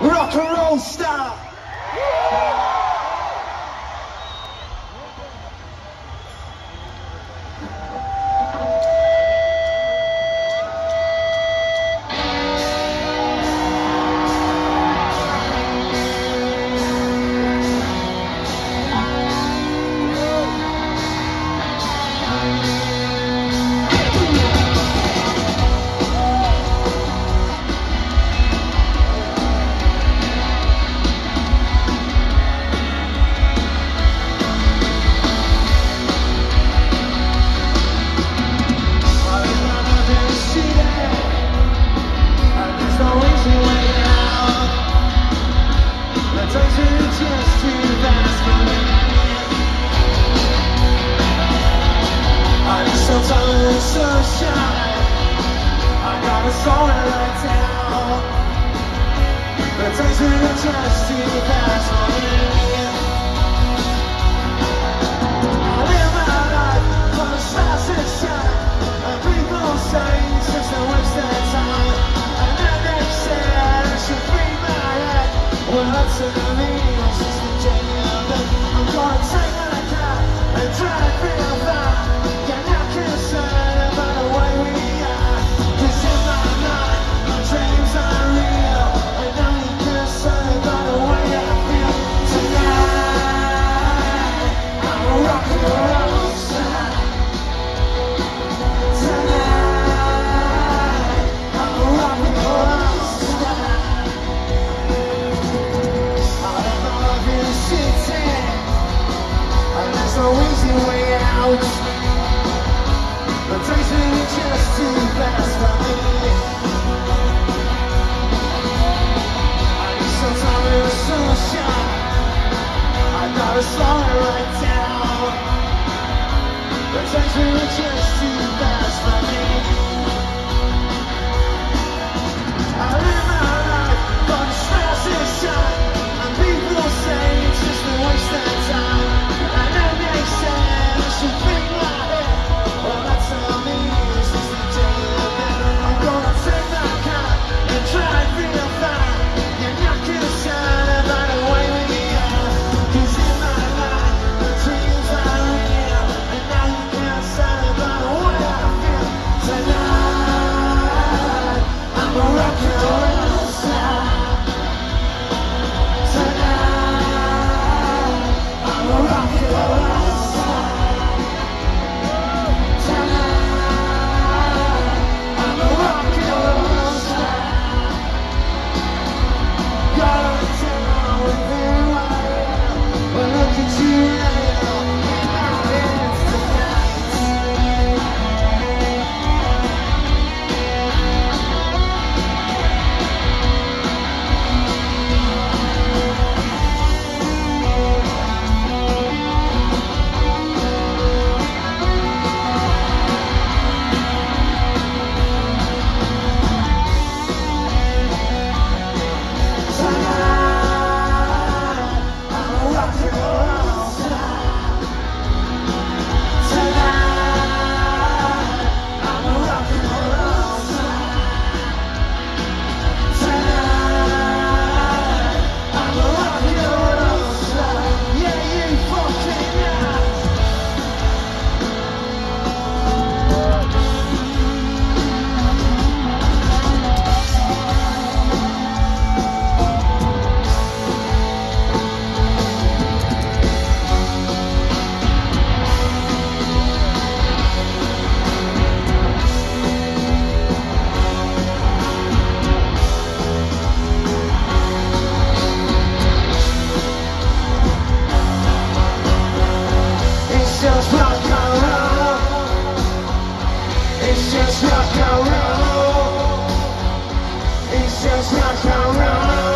rock and roll star. a soul of pass on I live my life the stars that shine. And people say since I waste time. And I should free my head. That's what I I'm gonna take my cat and drive Arizona right down. Return to the. It's just rock and roll. It's just rock and roll.